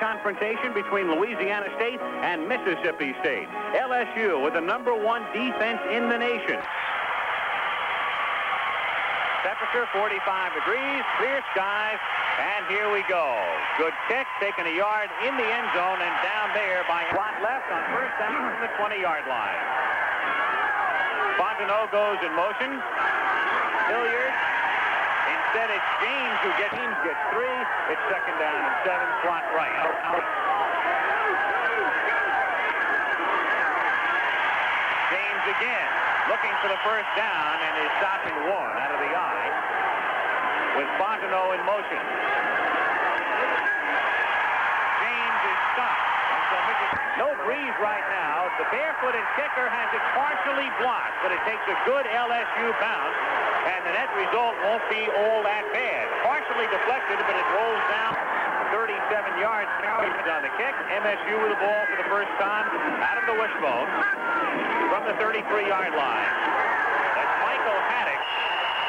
Confrontation between Louisiana State and Mississippi State. LSU with the number one defense in the nation. Temperature 45 degrees, clear skies, and here we go. Good kick, taking a yard in the end zone and down there by Watt left on first down from the 20-yard line. Fontenot goes in motion. Hilliard. Instead, it's James who gets, James gets three. It's second down and seven, slot right. Out, out. James again, looking for the first down and is stopping one out of the eye with Fontenot in motion. James is stopped. No breeze right now. The barefooted kicker has it partially blocked, but it takes a good LSU bounce, and the net result won't be all that bad. Partially deflected, but it rolls down 37 yards on the kick. MSU with the ball for the first time out of the wishbone from the 33-yard line.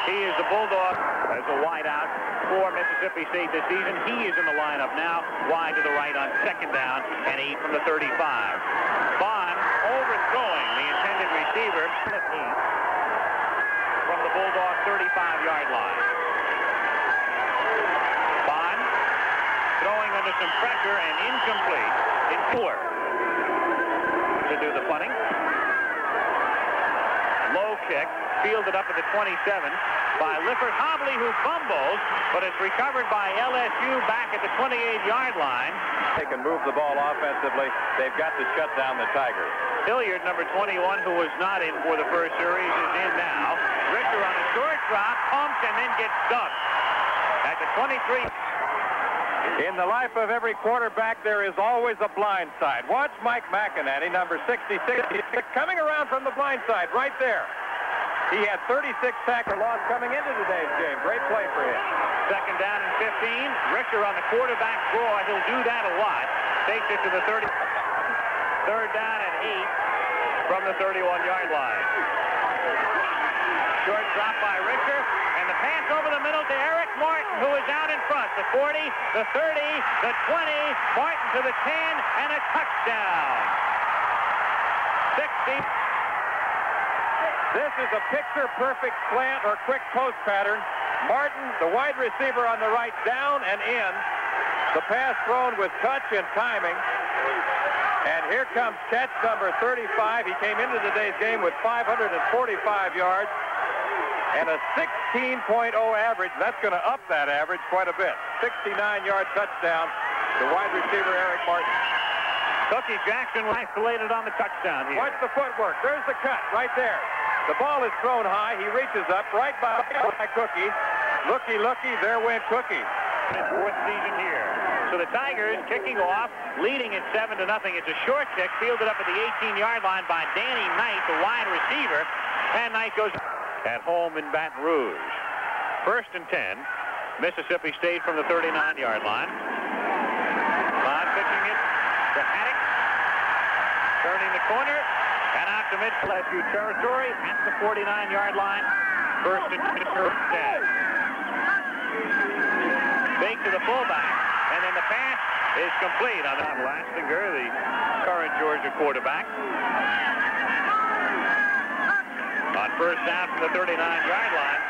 He is the Bulldog as a wideout for Mississippi State this season. He is in the lineup now, wide to the right on second down and eight from the 35. Bond overthrowing the intended receiver from the Bulldog 35-yard line. Bond throwing under some pressure and incomplete in four to do the punting. Kick, fielded up at the 27 by Liffort Hobley, who fumbles, but it's recovered by LSU back at the 28-yard line. They can move the ball offensively. They've got to shut down the Tigers. Hilliard, number 21, who was not in for the first series, is in now. Risher on a short drop, pumps, and then gets stuck at the 23. In the life of every quarterback, there is always a blind side. Watch Mike McInerney, number 66, coming around from the blind side right there. He had 36 tackle loss coming into today's game. Great play for him. Second down and 15. Risher on the quarterback draw. He'll do that a lot. Takes it to the 30. Third down and eight from the 31-yard line. Short drop by Risher. And the pass over the middle to Eric Martin, who is out in front. The 40, the 30, the 20. Martin to the 10, and a touchdown. 60. This is a picture-perfect slant or quick post pattern. Martin, the wide receiver on the right, down and in. The pass thrown with touch and timing. And here comes catch number 35. He came into today's game with 545 yards and a 16.0 average. That's going to up that average quite a bit. 69-yard touchdown to wide receiver Eric Martin. Cookie Jackson was isolated on the touchdown here. Watch the footwork. There's the cut right there. The ball is thrown high. He reaches up right by, by Cookie. Looky, looky, there went Cookie. Fourth season here. So the Tigers kicking off, leading at 7 to nothing. It's a short kick fielded up at the 18-yard line by Danny Knight, the wide receiver. And Knight goes at home in Baton Rouge. First and 10, Mississippi State from the 39-yard line. Bond pitching it to Haddix. Turning the corner and out to mid-LSU territory at the 49-yard line. First and 10. Fake to the fullback. And then the pass is complete on that Lastinger, the current Georgia quarterback. On first down from the 39-yard line,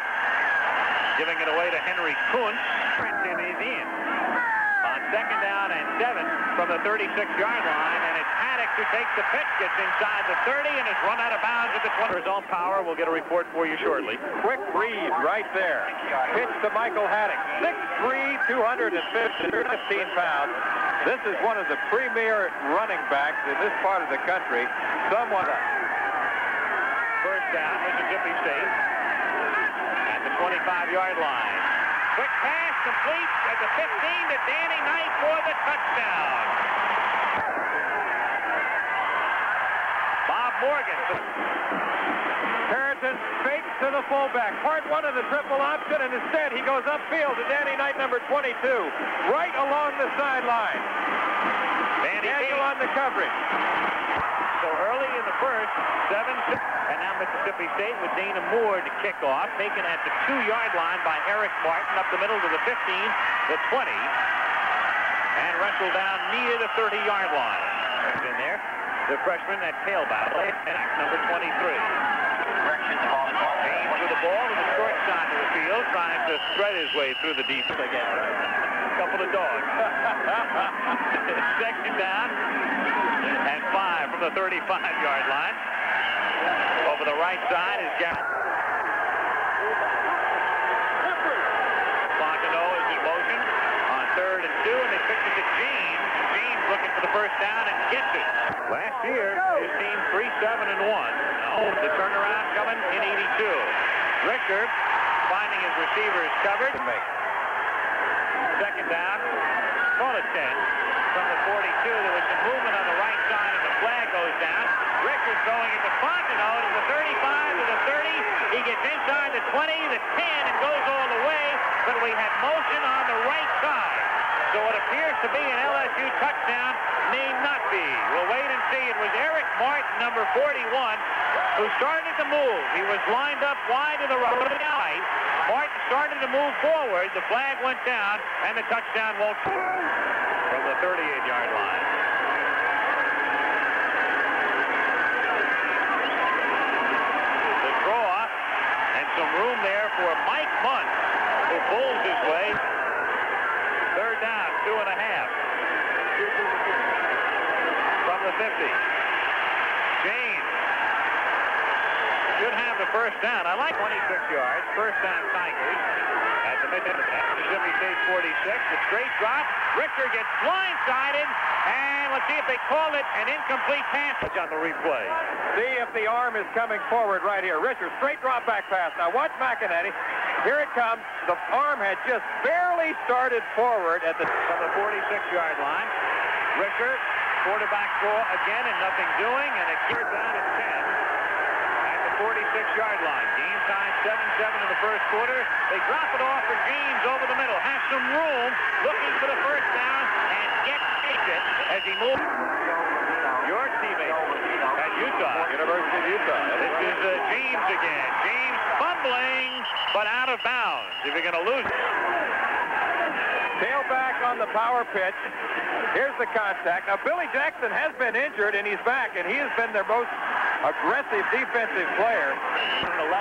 giving it away to Henry Koontz. Princeton is in. On second down and seven from the 36-yard line, and it's Haddix who takes the pitch, gets inside the 30, and is run out of bounds at the 20. His own power. We'll get a report for you shortly. Quick breathe right there. Pitch to Michael Haddix. 6'3", 215 pounds. This is one of the premier running backs in this part of the country. Someone First down, Mississippi State at the 25-yard line. Quick pass complete at the 15 to Danny Knight for the touchdown. Bob Morgan. Carrington fakes to the fullback. Part one of the triple option, and instead he goes upfield to Danny Knight, number 22, right along the sideline. Danny Daniel on the coverage. So early in the first, seven, and now Mississippi State with Dana Moore to kick off, taken at the two-yard line by Eric Martin, up the middle to the 15, the 20, and wrestled down near the 30-yard line. In there, the freshman at tailback, number 23. James with the ball to the short side of the field, trying to thread his way through the defense again. A couple of dogs. Second down and five from the 35-yard line. Over the right side is Garrett. Fontenot is in motion on third and two, and they pitch it to James. James looking for the first down and gets it. Last year, his team 3-7 and 1. Now, the turnaround coming in 82. Risher finding his receivers covered. Second down, call it 10. From the 42, there was some movement on the right side, and the flag goes down. Risher's it to Fontenot to the 35 to the 30. He gets inside the 20, the 10, and goes all the way, but we had motion on the right side. So it appears to be an LSU touchdown, may not be. We'll wait and see. It was Eric Martin, number 41, who started to move. He was lined up wide to the right. Martin started to move forward. The flag went down, and the touchdown won't from the 38-yard line. The draw, and some room there for Mike Munt, who pulls his way. Two and a half. From the 50. James should have the first down. I like 26 yards. First down Tigers at the Mississippi State 46. The straight drop. Risher gets blindsided. And let's see if they call it an incomplete pass on the replay. See if the arm is coming forward right here. Risher, straight drop back pass. Now watch McInerney. Here it comes. The arm had just barely started forward at the the 46-yard line. Risher, quarterback draw again and nothing doing, and it cleared down at 10 at the 46-yard line. Game time 7-7 in the first quarter. They drop it off for James over the middle. Has some room, looking for the first down, and gets it as he moves. Your teammate at Utah. University of Utah. This is uh, James again. James fumbling, but out of bounds. If you're going to lose it. Tailback on the power pitch. Here's the contact. Now, Billy Jackson has been injured, and he's back, and he has been their most aggressive defensive player. 11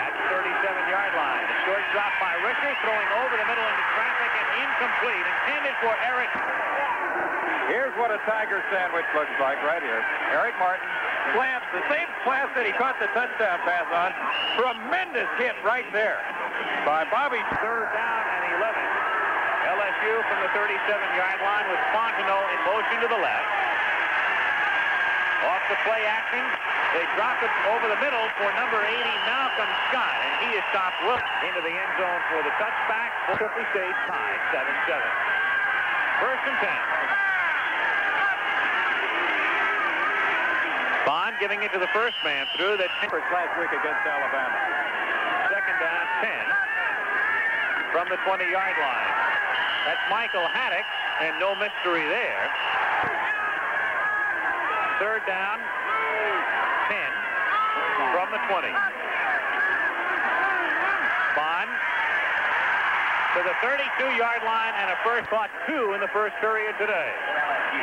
at the 37-yard line. A short drop by Risher, throwing over the middle into traffic and incomplete. Intended for Eric. Here's what a Tiger sandwich looks like right here. Eric Martin slants, the same slant that he caught the touchdown pass on. Tremendous hit right there by Bobby. Third down and 11. LSU from the 37-yard line with Fontenot in motion to the left. The play action. They drop it over the middle for number 80, Malcolm Scott, and he is stopped well into the end zone for the touchback. Mississippi State tied 7-7. First and 10. Bond giving it to the first man through that last week against Alabama. Second down, 10 from the 20-yard line. That's Michael Haddix, and no mystery there. Third down, 10 from the 20. Bond to the 32-yard line and a first clock two in the first period today.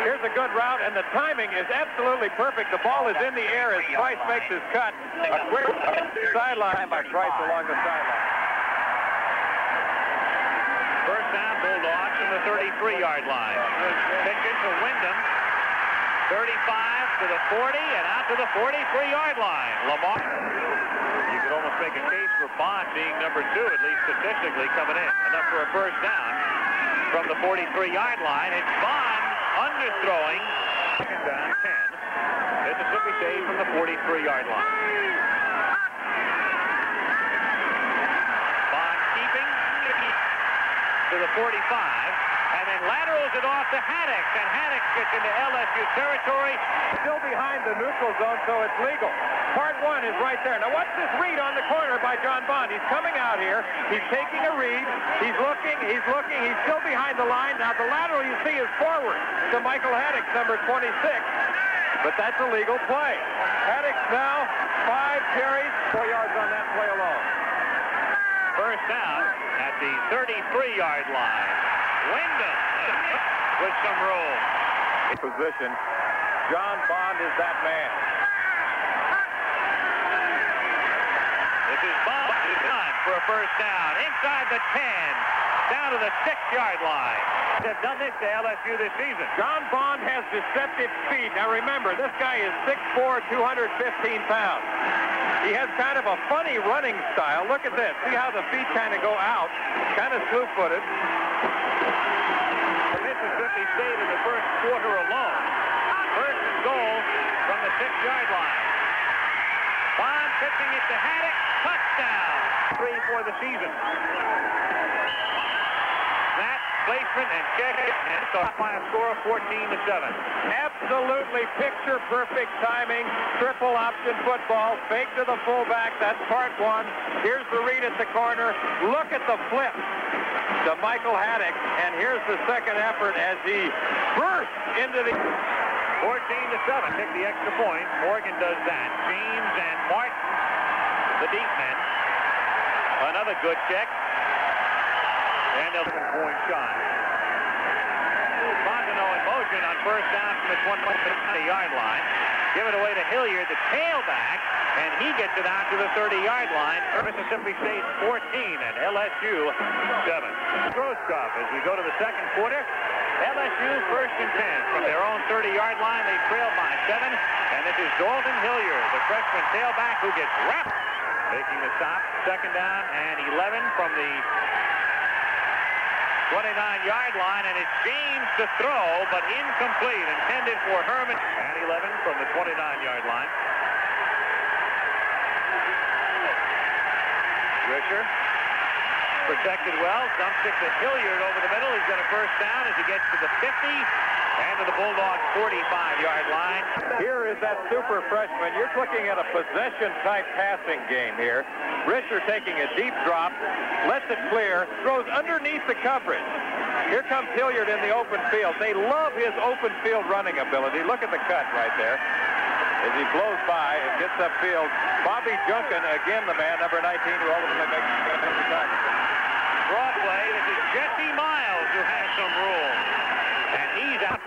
Here's a good route, and the timing is absolutely perfect. The ball is in the air as Price makes his cut. A quick sideline by Price along the sideline. First down, Bulldogs from the 33-yard line. It to Wyndham. 35 to the 40 and out to the 43-yard line. Lamar. You could almost make a case for Bond being number two, at least statistically, coming in. Enough for a first down from the 43-yard line. It's Bond underthrowing. Second down, 10. Mississippi State from the 43-yard line. Bond keeping to the 45, and then laterals it off to Haddix, and Haddix gets into LSU territory. Still behind the neutral zone, so it's legal. Part one is right there. Now what's this read on the corner by John Bond. He's coming out here. He's taking a read. He's looking. He's looking. He's still behind the line. Now the lateral you see is forward to Michael Haddix, number 26. But that's a legal play. Haddix now five carries, four yards on that play alone. Down at the 33-yard line. Wyndham with some room. Position. John Bond is that man. This is Bond for a first down. Inside the 10, down to the six-yard line. They've done this to LSU this season. John Bond has deceptive speed. Now remember, this guy is 6'4", 215 pounds. He has kind of a funny running style. Look at this. See how the feet kind of go out, kind of slew-footed. Mississippi State in the first quarter alone. First and goal from the six-yard line. Pitching it to Haddix. Touchdown. Three for the season. Snap, placement, and check it. And it's a score of 14 to 7. Absolutely picture perfect timing. Triple option football. Fake to the fullback. That's part one. Here's the read at the corner. Look at the flip to Michael Haddix. And here's the second effort as he bursts into the... 14 to 7. Take the extra point. Morgan does that. James and Martin, the deep men. Another good check. And a point shot. Bogano in motion on first down from the 20-yard line. Give it away to Hilliard, the tailback, and he gets it out to the 30-yard line. Mississippi State 14 and LSU 7. Groskopf as we go to the second quarter. LSU first and 10 from their own 30-yard line. They trail by seven, and this is Dalton Hilliard, the freshman tailback who gets wrapped. Making the stop, second down and 11 from the 29-yard line, and it's James to throw, but incomplete, intended for Herman. And 11 from the 29-yard line. Risher protected well, dumps it to Hilliard over the middle. He's got a first down as he gets to the 50 and to the Bulldogs 45-yard line. Here is that super freshman. You're looking at a possession-type passing game here. Risher taking a deep drop, lets it clear, throws underneath the coverage. Here comes Hilliard in the open field. They love his open field running ability. Look at the cut right there. As he blows by and gets upfield, Bobby Junkin, again the man, number 19, who ultimately makes the tackle. Broadway, this is Jesse Miles who has some room. And he's out,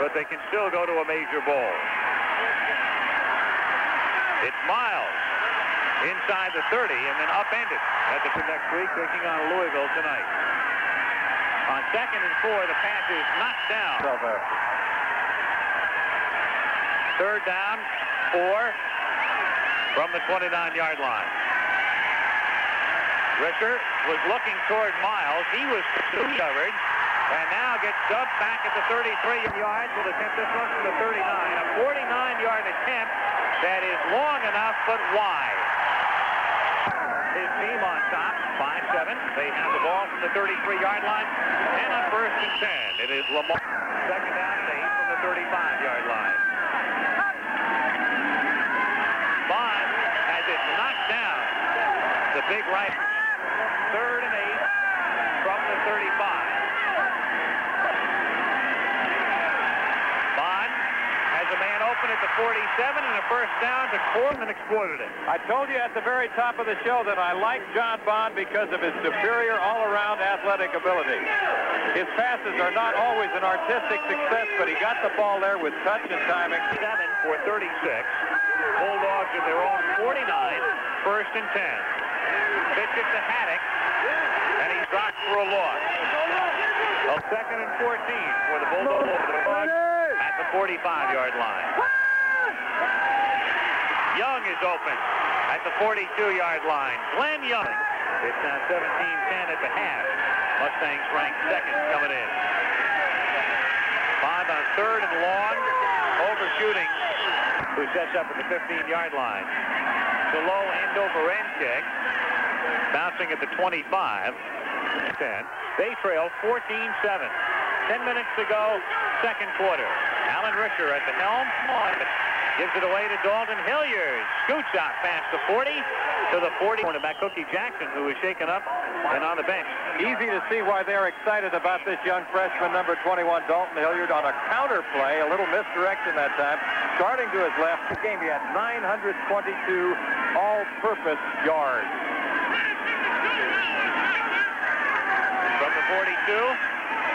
but they can still go to a major bowl. It's Miles inside the 30 and then upended at the next week, taking on Louisville tonight. On second and four, the pass is knocked down. Third down, four from the 29-yard line. Risher was looking toward Miles. He was covered and now gets dubbed back at the 33 yards. Will attempt this one from the 39. A 49-yard attempt that is long enough but wide. His team on top, 5-7. They have the ball from the 33-yard line. And on first and 10, it is Lamar. Second down and 8 from the 35-yard line. Bond has it knocked down. The big right. Third and 8 from the 35. Bond has a man open at the 47 and a first down to Corbin exploited it. I told you at the very top of the show that I like John Bond because of his superior all-around athletic ability. His passes are not always an artistic success, but he got the ball there with touch and timing. 7 for 36. Bulldogs in their own 49, first and 10. Pitch it to Haddix, and he's dropped for a loss. A second and 14 for the Bulldogs the 45-yard line. Young is open at the 42-yard line. Glenn Young. It's now 17-10 at the half. Mustangs ranked second coming in. Bond on third and long, overshooting, who sets up at the 15-yard line. The low end over end kick, bouncing at the 25. 10. They trail 14-7. 10 minutes to go, second quarter. Alan Risher at the helm. Gives it away to Dalton Hilliard. Scoots out past the 40 to the 40. Quarterback Cookie Jackson, who is shaken up and on the bench. Easy to see why they're excited about this young freshman, number 21, Dalton Hilliard, on a counter play. A little misdirection that time. Starting to his left. The game, he had 922 all-purpose yards. From the 42,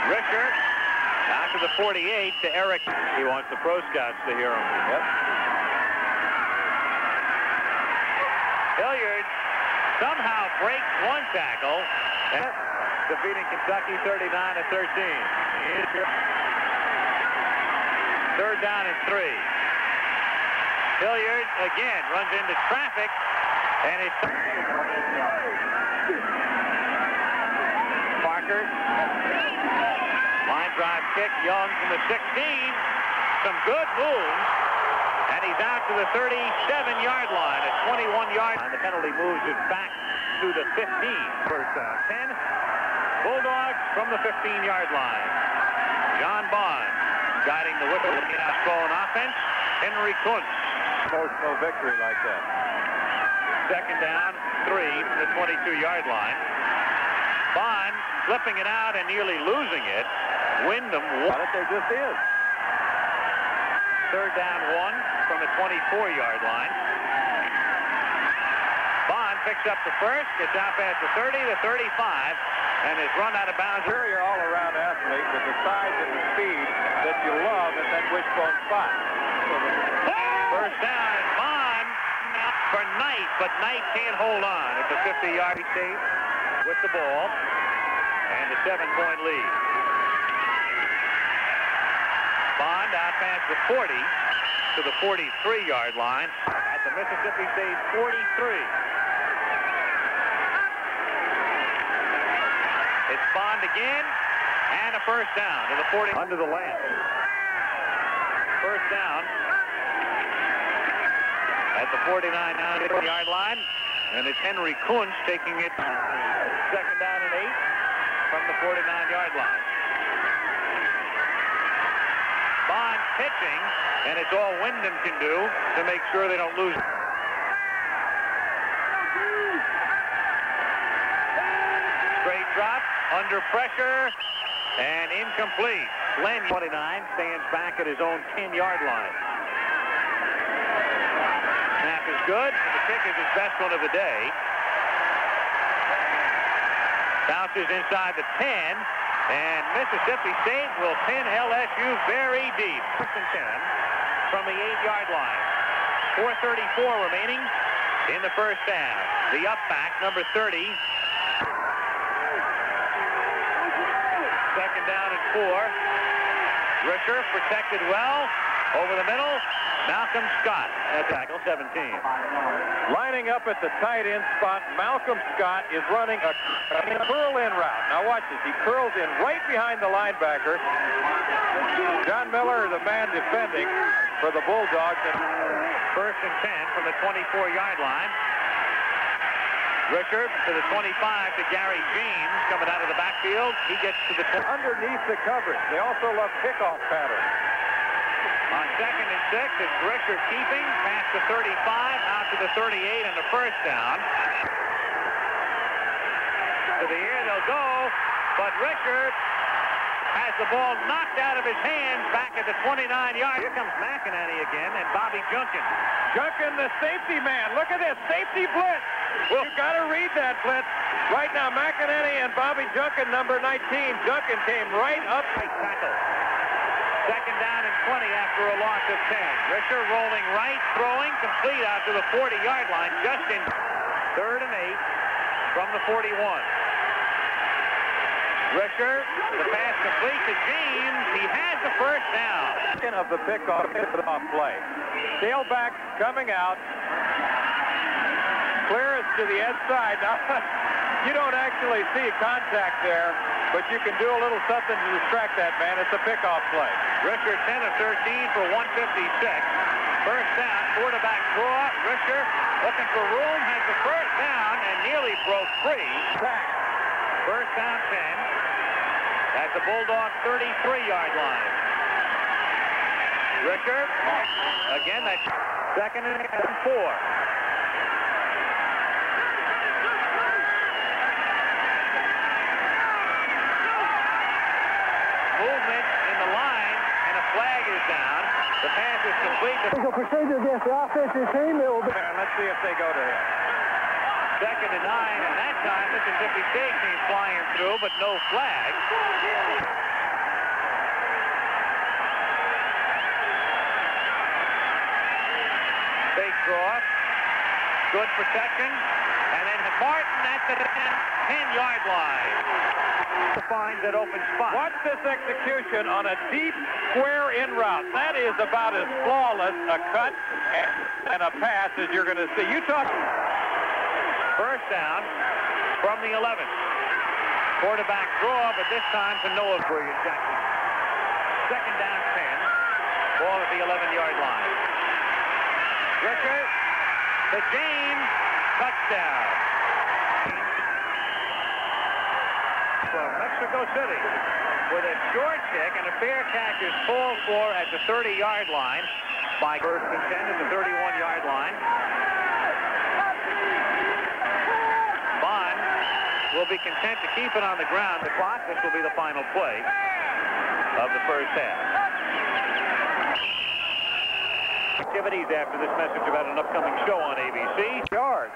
Risher out to the 48 to Eric. He wants the pro scouts to hear him. Yep. Hilliard somehow breaks one tackle. Defeating Kentucky 39 to 13. Third down and three. Hilliard again runs into traffic and it's Parker. Line drive kick, Young from the 16. Some good moves. And he's out to the 37-yard line, a 21-yard line. The penalty moves it back to the 15. First down. 10. Bulldogs from the 15-yard line. John Bond guiding the Whipple thrown offense. Henry Koontz. Emotional victory like that. Second down, three from the 22-yard line. Bond flipping it out and nearly losing it. Wyndham. But there just is. Third down, one from the 24-yard line. Bond picks up the first, gets out past the 30, the 35, and is run out of bounds. Superior all-around athlete with the size and the speed that you love at that wishbone spot. First down, and Bond for Knight, but Knight can't hold on. It's a 50-yard save with the ball, and a seven-point lead. Bond out past the 40 to the 43-yard line at the Mississippi State 43. It's Bond again, and a first down to the 40. Under the lamp. First down at the 49-yard line, and it's Henry Koontz taking it second down and eight from the 49-yard line. Bond pitching, and it's all Wyndham can do to make sure they don't lose. Straight drop, under pressure, and incomplete. Glenn, 29, stands back at his own 10-yard line. Snap is good, and the kick is his best one of the day. Bounces inside the 10, and Mississippi State will pin LSU very deep. First and 10 from the 8-yard line. 4.34 remaining in the first half. The up back, number 30. Second down and four. Risher protected well. Over the middle, Malcolm Scott at tackle 17. Lining up at the tight end spot, Malcolm Scott is running a, a curl-in route. Now watch this. He curls in right behind the linebacker. John Miller, the man defending for the Bulldogs. And First and 10 from the 24-yard line. Risher to the 25 to Gary James coming out of the backfield. He gets to the... underneath the coverage. They also love kickoff patterns. On second and six, it's Risher keeping past the 35, out to the 38, and the first down. To the air they'll go, but Risher has the ball knocked out of his hands back at the 29-yard. Here comes McInerney again and Bobby Junkin. Junkin, the safety man. Look at this, safety blitz. you got to read that blitz. Right now, McInerney and Bobby Junkin, number 19. Junkin came right up. Right tackle. Second down and 20 after a loss of 10. Risher rolling right, throwing, complete out to the 40-yard line, just in third and eight from the 41. Risher, the pass complete to James. He has the first down. Of the pickoff off play. Tailback coming out. Clearance to the inside. Now, you don't actually see contact there, but you can do a little something to distract that man. It's a pickoff play. Risher 10 of 13 for 156. First down, quarterback draw. Risher looking for room, has the first down and nearly broke free. First down 10 at the Bulldog 33-yard line. Risher, again, that's second and four. Movement in the line, and a flag is down. The pass is complete. Legal procedure against the offensive team. It will be. And let's see if they go to him. Second and nine, and that time Mississippi State came flying through, but no flag. Good protection. And then Martin at the 10-yard line. To find that open spot. Watch this execution on a deep square in route. That is about as flawless a cut and a pass as you're going to see. You talk. First down from the 11. Quarterback draw, but this time to Noah Brilliant Jackson. Second down 10. Ball at the 11-yard line. Risher to James. Touchdown. From Mexico City with a short kick and a fair catch is called for at the 30-yard line by first and 10 at the 31-yard line. Bond will be content to keep it on the ground. The clock, this will be the final play of the first half. Activities after this message about an upcoming show on ABC. Yards.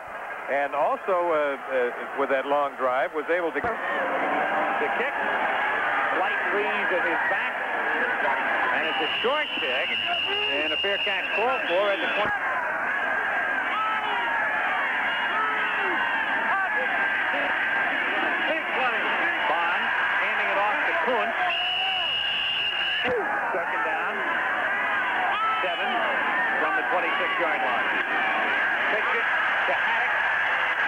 And also, uh, uh, with that long drive, was able to... The kick, light breeze at his back, and it's a short kick, and a fair catch called for at the 20. Bond handing it off to Koontz. Second down. Seven from the 26-yard line. Pitch it to Haddix.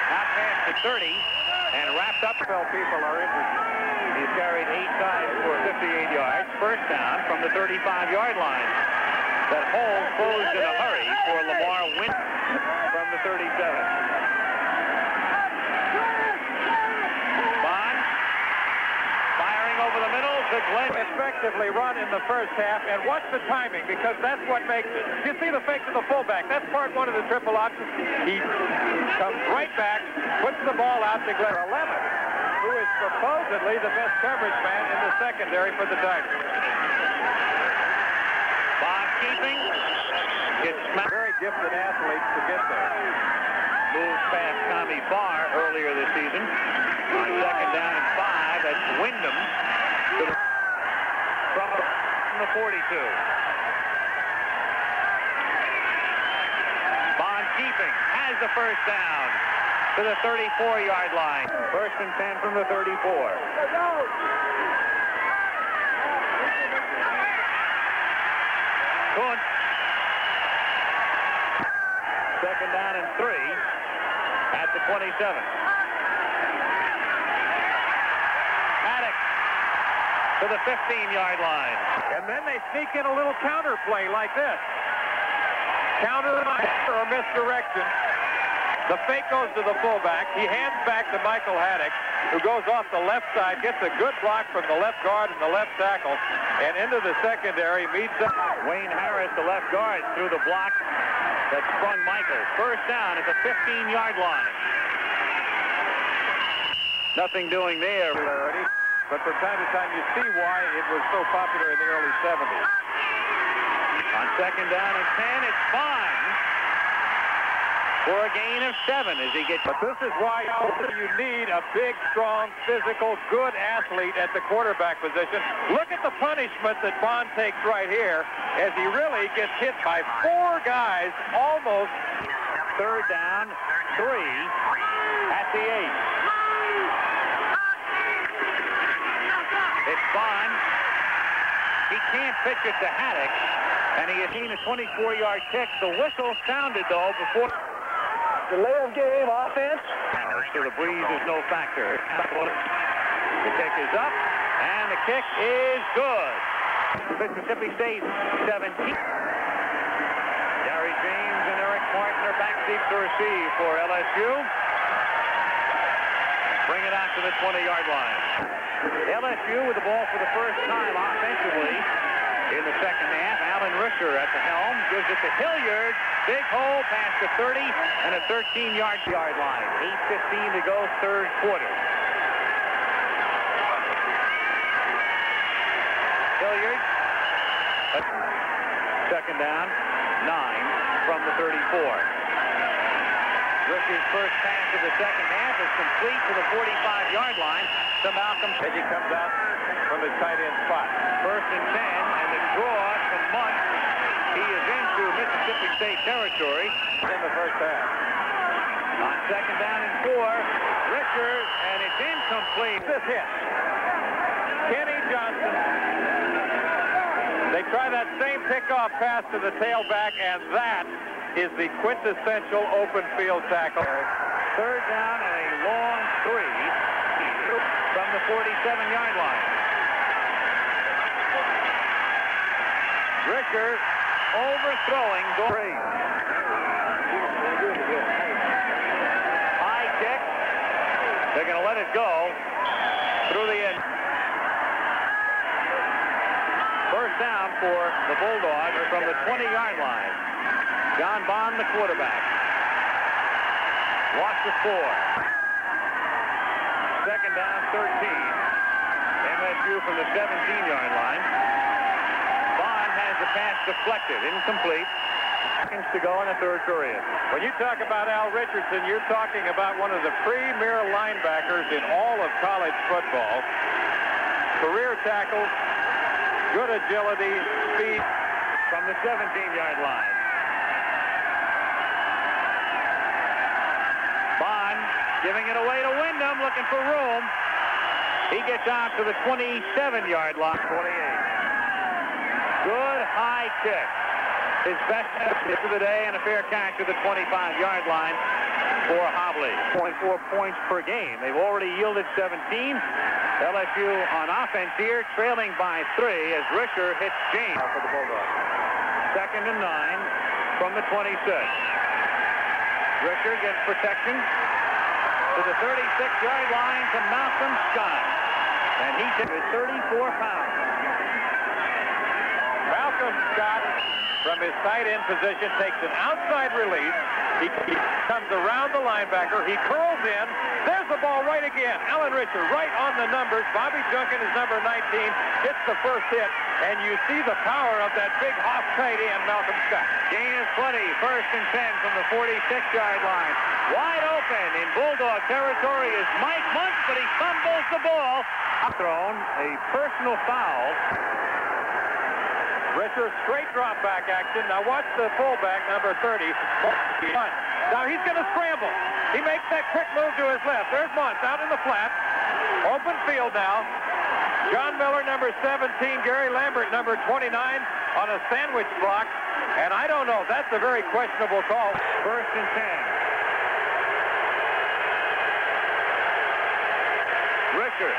Out past the 30 and wrapped up. Well, people are interested. He's carried eight times for 58 yards. First down from the 35-yard line. That hole closed in a hurry for Lamar Win from the 37. Bond over the middle to Glenn. Effectively run in the first half, and watch the timing because that's what makes it. You see the fake to the fullback. That's part one of the triple option. He comes right back, puts the ball out to Glenn 11, who is supposedly the best coverage man in the secondary for the Tigers. Bond keeping. Gets. Very gifted athletes to get there. Moves past Tommy Farr earlier this season. On second down and five, that's Wyndham from the 42. Bond keeping, has the first down to the 34-yard line. First and 10 from the 34. Koontz. Second down and three at the 27. Haddix to the 15-yard line. And then they sneak in a little counter play like this. Counter or misdirection. The fake goes to the fullback. He hands back to Michael Haddix, who goes off the left side, gets a good block from the left guard and the left tackle, and into the secondary meets up. Wayne Harris, the left guard, through the block that sprung Michael. First down at the 15-yard line. Nothing doing there. But from time to time, you see why it was so popular in the early 70s. On second down and 10, it's fine for a gain of seven as he gets. But this is why you need a big, strong, physical, good athlete at the quarterback position. Look at the punishment that Bond takes right here as he really gets hit by four guys almost. Third down, three at the eight. It's Bond. He can't pitch it to Haddix, and he has seen a 24-yard kick. The whistle sounded, though, before... Delay of game, offense. So the breeze is no factor. The kick is up, and the kick is good. Mississippi State 17. Gary James and Eric Martin are back deep to receive for LSU. Bring it out to the 20-yard line. LSU with the ball for the first time offensively in the second half. Alan Risher at the helm gives it to Hilliard. Big hole past the 30 and a 13-yard yard line. 8.15 to go, third quarter. Hilliard. Second down, nine from the 34. Risher's first pass of the second half is complete to the 45-yard line to Malcolm. As he comes out from his tight end spot. First and 10, and the draw from Munt. He is into Mississippi State territory. In the first half. On second down and four, Richards, and it's incomplete. This hit. Kenny Johnson. They try that same pickoff pass to the tailback, and that is the quintessential open field tackle. Third down and a long three from the 47-yard line. Risher overthrowing. High kick. They're going to let it go through the end. First down for the Bulldogs from the 20-yard line. John Bond, the quarterback. Watch the four. Second down, 13. MSU from the 17-yard line. Bond has the pass deflected, incomplete. Seconds to go in the third period. When you talk about Al Richardson, you're talking about one of the premier linebackers in all of college football. Career tackles, good agility, speed. From the 17-yard line. Bond giving it away to Wyndham, looking for room. He gets out to the 27-yard line. 28. Good high kick. His best effort of the day and a fair catch to the 25-yard line for Hobley. 0.4 points per game. They've already yielded 17. LSU on offense here, trailing by three as Risher hits James for the Bulldogs. Second and nine from the 26. Risher gets protection to the 36-yard line to Malcolm Scott. And he took 34 pounds. Malcolm Scott, from his tight end position, takes an outside release. He, he comes around the linebacker. He curls in. There's the ball right again. Alan Risher right on the numbers. Bobby Junkin is number 19. Hits the first hit. And you see the power of that big off tight end, Malcolm Scott. Gain is 20. First and 10 from the 46-yard line. Wide open in Bulldog territory is Mike Muntz, but he fumbles the ball. Thrown a personal foul. Risher straight drop back action. Now watch the fullback, number 30. Now he's going to scramble. He makes that quick move to his left. There's Muntz out in the flat. Open field now. John Miller, number 17. Gary Lambert, number 29, on a sandwich block. And I don't know. That's a very questionable call. First and 10. Risher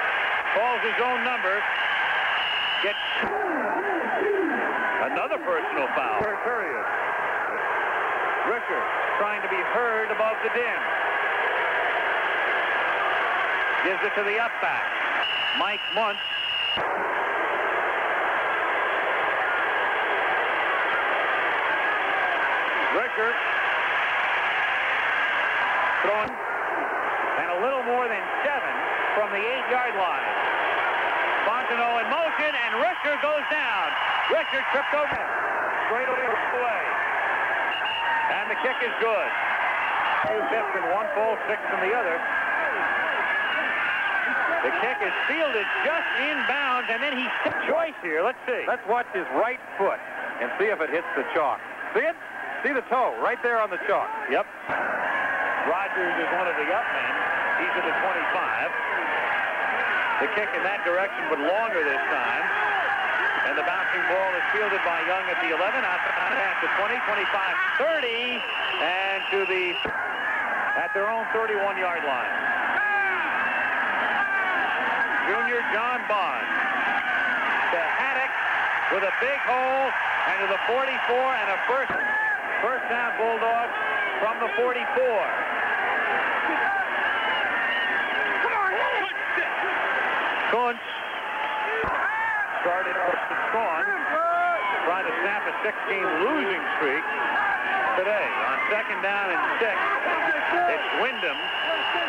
calls his own number. Gets personal foul. Period. Risher trying to be heard above the din. Gives it to the up back. Mike Muntz. Risher throwing and a little more than seven from the eight-yard line. Fontenot in motion, and Risher goes down. Risher tripped over straight away. And the kick is good. Two tips in one full, six in the other. The kick is fielded just inbounds, and then he choice here. Let's see. Let's watch his right foot and see if it hits the chalk. See it? See the toe right there on the chalk. Yep. Rogers is one of the up men. He's at the 25. The kick in that direction, but longer this time. And the bouncing ball is fielded by Young at the 11, outside at the 20, 25, 30, and to the at their own 31-yard line. Junior John Bond to Haddix with a big hole and to the 44 and a first first down Bulldogs from the 44. Koontz started strong, trying to snap a six-game losing streak today. On second down and six, it's Wyndham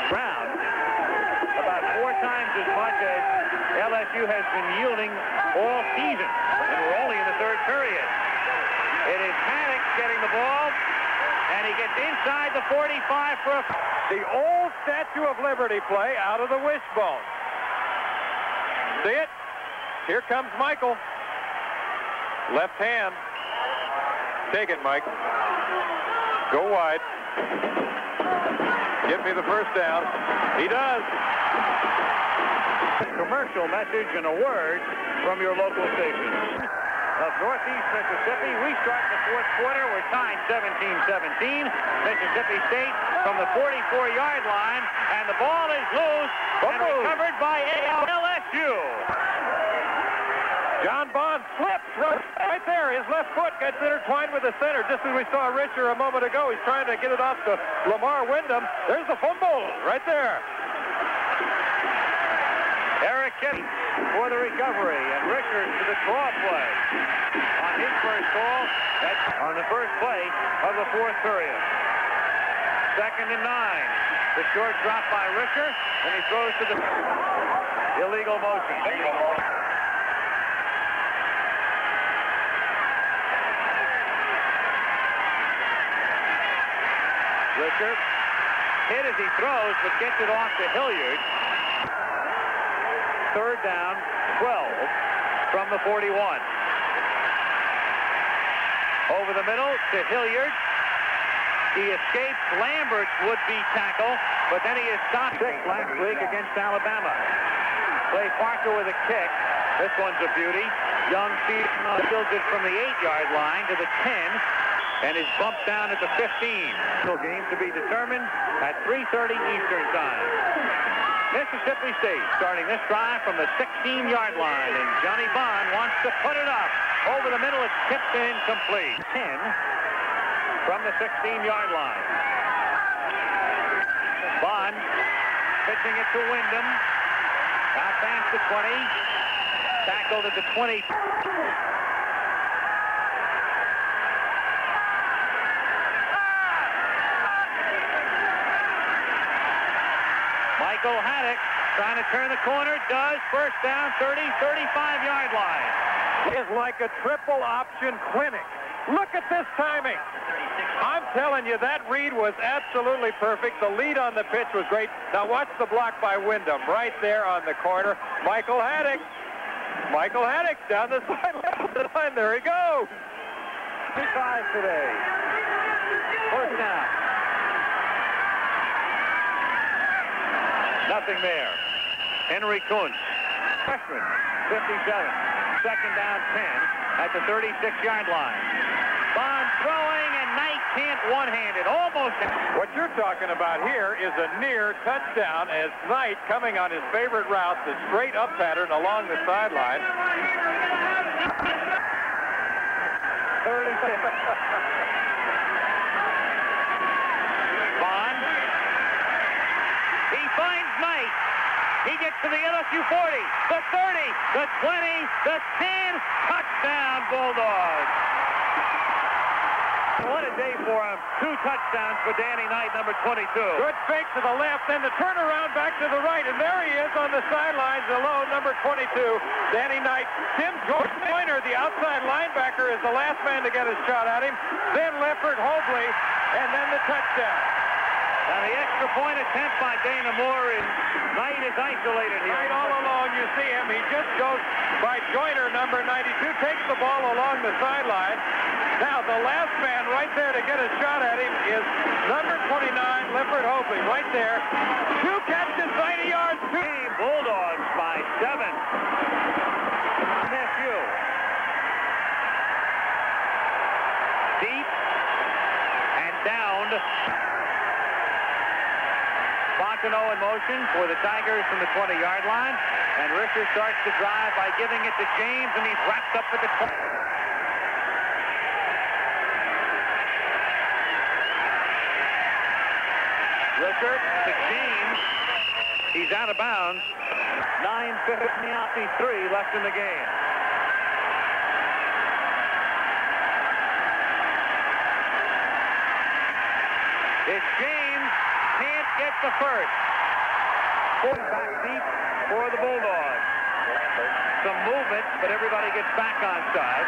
Brown. About four times as much as LSU has been yielding all season. And we're only in the third period. It is Haddix getting the ball, and he gets inside the 45 for a... The old Statue of Liberty play out of the wishbone. See it? Here comes Michael. Left hand. Take it, Mike. Go wide. Give me the first down. He does. Commercial message and a word from your local station. Of Northeast Mississippi, we start the fourth quarter. We're tied 17-17. Mississippi State from the 44-yard line, and the ball is loose and recovered by LSU. John Bond slips right, right there. His left foot gets intertwined with the center, just as we saw Risher a moment ago. He's trying to get it off to Lamar Windham. There's the fumble right there. Eric Kitty for the recovery, and Richards to the draw play. On his first call, that's on the first play of the fourth period. Second and nine. The short drop by Risher, and he throws to the illegal motion. Hit as he throws, but gets it off to Hilliard. Third down, 12 from the 41. Over the middle to Hilliard. He escapes Lambert's would-be tackle, but then he is stopped six last week against Alabama. Clay Parker with a kick. This one's a beauty. Young fields it from the eight-yard line to the 10 and is bumped down at the 15. Game to be determined at 3.30 Eastern Time. Mississippi State starting this drive from the 16-yard line, and Johnny Bond wants to put it up. Over the middle, it's tipped and incomplete. 10 from the 16-yard line. Bond pitching it to Wyndham. Out past the 20. Tackled at the 20. Michael Haddix trying to turn the corner. Does. First down, 30, 35-yard line. Is like a triple option clinic. Look at this timing. I'm telling you, that read was absolutely perfect. The lead on the pitch was great. Now watch the block by Wyndham right there on the corner. Michael Haddix. Michael Haddix down the sideline. There he goes. Two five today. First down. Nothing there. Henry Koontz, freshman, 57. Second down, 10 at the 36-yard line. Bond throwing, and Knight can't one-handed. Almost. What you're talking about here is a near touchdown as Knight coming on his favorite route, the straight up pattern along the sideline. 36. Bond. He finds Knight. He gets to the LSU 40, the 30, the 20, the 10. Touchdown, Bulldogs. What a day for him. Two touchdowns for Danny Knight, number 22. Good fake to the left, then the turnaround back to the right, and there he is on the sidelines alone, number 22, Danny Knight. Tim Joyner, the outside linebacker, is the last man to get his shot at him. Then Leopard Hobley, and then the touchdown. Now the extra point attempt by Dana Moore is Knight is isolated here. Right all alone, you see him. He just goes by Joyner, number 92, takes the ball along the sideline. Now, the last man right there to get a shot at him is number 29, Liffort Hobley, right there. Two catches, 90 yards, two. Bulldogs by seven. Nephew. Deep and downed. Fontenot in motion for the Tigers from the 20-yard line. And Richter starts to drive by giving it to James, and he's wrapped up at the 20. Risher to James. He's out of bounds. 9.53 left in the game. It's James. The first. Back deep for the Bulldogs. Some movement, but everybody gets back on side.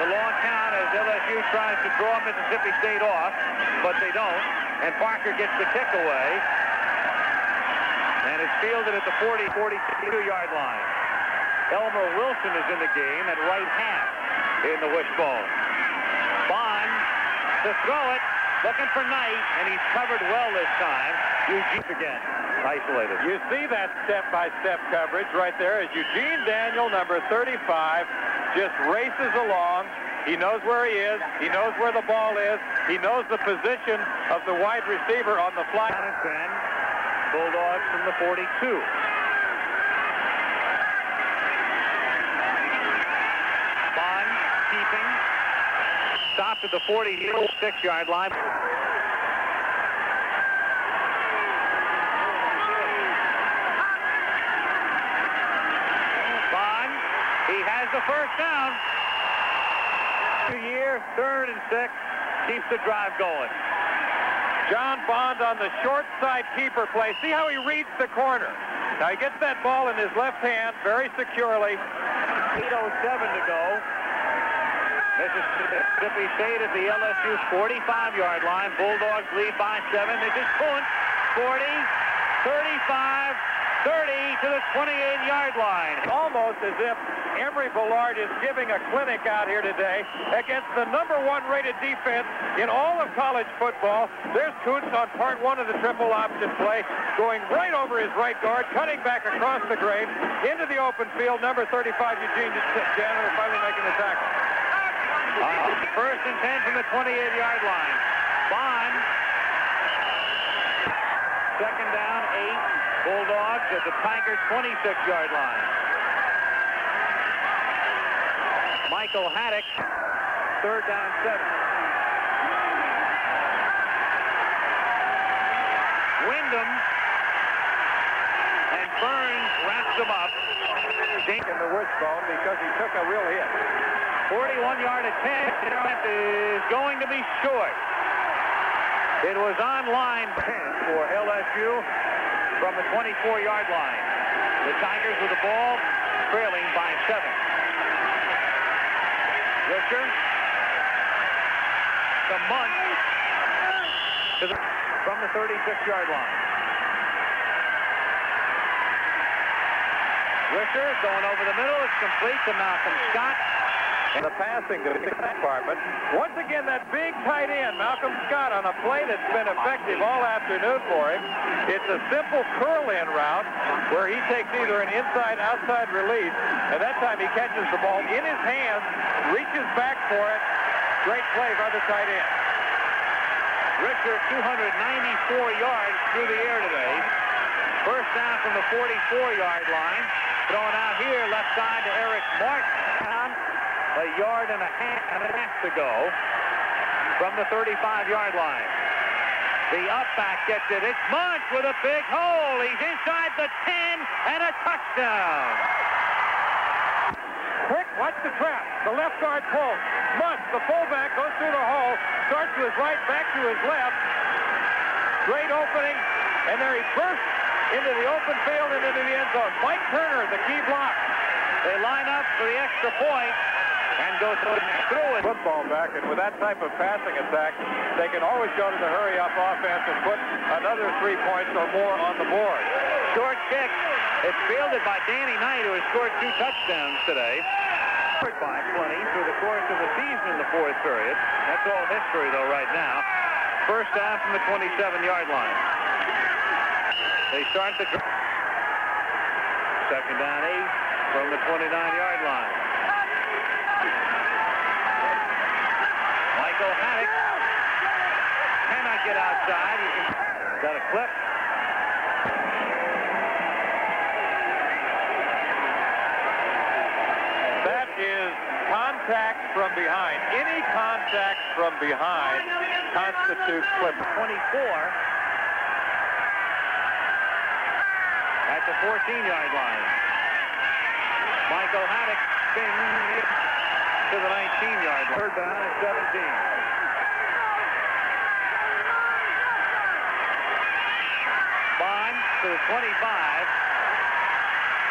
The long count as LSU tries to draw Mississippi State off, but they don't. And Parker gets the kick away. And it's fielded at the 40, 42-yard line. Elmer Wilson is in the game at right half in the wishbone. Bond to throw it, looking for Knight, and he's covered well this time. Eugene again, isolated. You see that step-by-step coverage right there as Eugene Daniel, number 35, just races along. He knows where he is. He knows where the ball is. He knows the position of the wide receiver on the fly. Bulldogs from the 42. Bond keeping. At the 46-yard line. Bond, he has the first down. Year, third and six, keeps the drive going. John Bond on the short side keeper play. See how he reads the corner. Now he gets that ball in his left hand very securely. 8.07 to go. Mississippi State at the LSU 45-yard line. Bulldogs lead by seven. This is Koontz, 40, 35, 30 to the 28-yard line. Almost as if Emory Bellard is giving a clinic out here today against the number one rated defense in all of college football. There's Koontz on part one of the triple option play, going right over his right guard, cutting back across the grave into the open field. Number 35, Eugene Daniel, finally making the tackle. First and 10 from the 28-yard line. Bond. Second down, eight. Bulldogs at the Tigers' 26-yard line. Michael Haddix, third down, seven. Wyndham and Burns wraps them up. In the wishbone because he took a real hit. 41-yard attempt is going to be short. It was on line 10 for LSU from the 24-yard line. The Tigers with the ball trailing by seven. Risher to Munt the, from the 36-yard line. Risher going over the middle. It's complete to Malcolm Scott. In the passing department. Once again, that big tight end, Malcolm Scott, on a play that's been effective all afternoon for him. It's a simple curl-in route where he takes either an inside-outside release, and that time he catches the ball in his hands, reaches back for it. Great play by the tight end. Risher, 294 yards through the air today. First down from the 44-yard line. Thrown out here, left side to Eric Martin a yard and a half and a half to go from the 35-yard line. The up back gets it. It's Munt with a big hole. He's inside the 10 and a touchdown. Quick, watch the trap. The left guard pulls. Munt, the fullback, goes through the hole, starts to his right, back to his left. Great opening, and there he bursts into the open field and into the end zone. Mike Turner, the key block. They line up for the extra point and go through it. Football back, and with that type of passing attack, they can always go to the hurry-up offense and put another three points or more on the board. Short kick. It's fielded by Danny Knight, who has scored two touchdowns today. By plenty through the course of the season in the fourth period. That's all history, though, right now. First down from the 27-yard line. They start the second down eight from the 29-yard line. Michael Haddix cannot get outside. He's got a clip. That is contact from behind. Any contact from behind constitutes clip. 24 the 14-yard line. Michael Haddix spins to the 19-yard line. Third down at 17. Bond to the 25.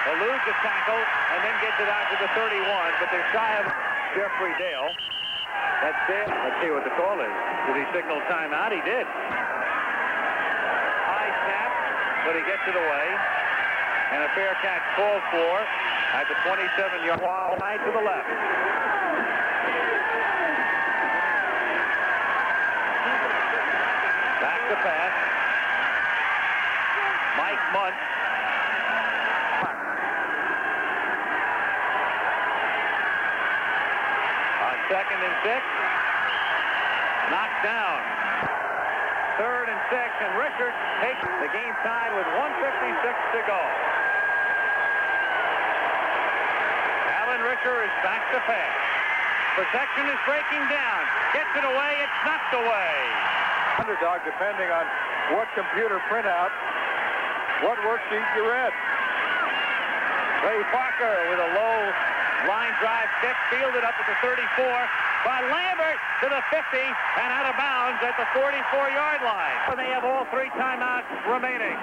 Eludes the tackle and then gets it out to the 31, but they're shy of Jeffrey Dale. That's Dale. Let's see what the call is. Did he signal timeout? He did. High snap, but he gets it away. And a fair catch called for at the 27-yard line to the left. Back to pass. Mike Munt. On second and six. Knocked down. And six, and Richard takes the game tied with 156 to go. Alan Risher is back to pass. Protection is breaking down. Gets it away. It's knocked away. Underdog, depending on what computer printout, what worksheet you read. Ray Parker with a low line drive kick, fielded up at the 34 by Lambert to the 50 and out of bounds at the 44-yard line. And they have all three timeouts remaining.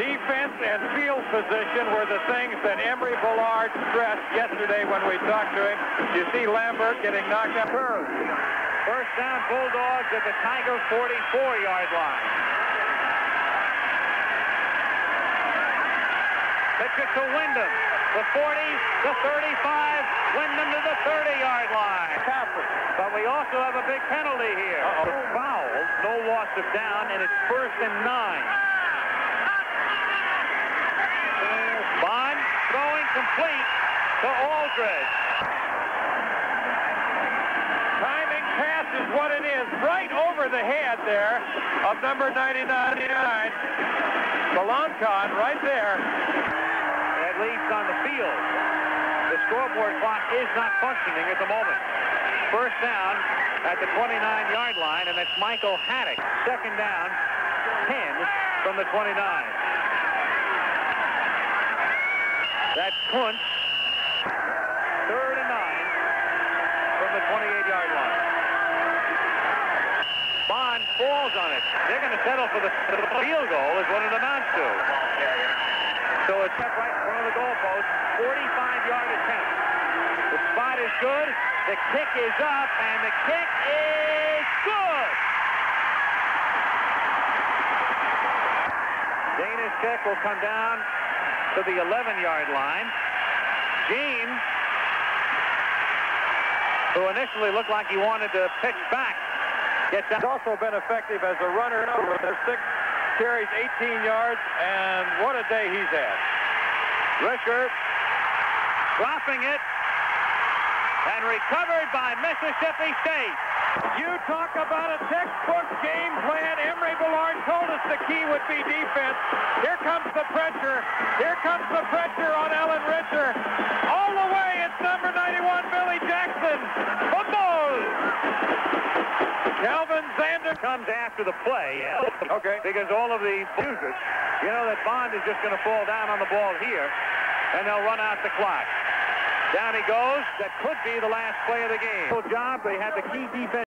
Defense and field position were the things that Emory Bellard stressed yesterday when we talked to him. You see Lambert getting knocked up. First down, Bulldogs at the Tiger 44-yard line. Pitch it to Wyndham. The 40, the 35, Wyndham to the 30-yard line. But we also have a big penalty here. Uh -oh. Foul, no loss of down, and it's first and nine. Bond throwing complete to Aldredge. Timing pass is what it is, right over the head there of number 99, Balancon, right there. On the field. The scoreboard clock is not functioning at the moment. First down at the 29-yard line, and that's Michael Haddix. Second down, 10 from the 29. That's Koontz. Third and nine from the 28-yard line. Bond falls on it. They're going to settle for the, the field goal is what it amounts to. So it's kept right in front of the goalpost. 45-yard attempt. The spot is good. The kick is up, and the kick is good. Dana's kick will come down to the 11-yard line. James, who initially looked like he wanted to pitch back, gets He's also been effective as a runner. There's six carries, 18 yards, and what a day he's had. Risher dropping it and recovered by Mississippi State. You talk about a textbook game plan. Emory Bellard told us the key would be defense. Here comes the pressure. Here comes the pressure on Alan Risher. All the way, it's number 91, Billy Jackson. Football! Calvin Zander Comes after the play. Okay. Because all of the users, you know that Bond is just going to fall down on the ball here, and they'll run out the clock. Down he goes. That could be the last play of the game. Good job. They had the key defense.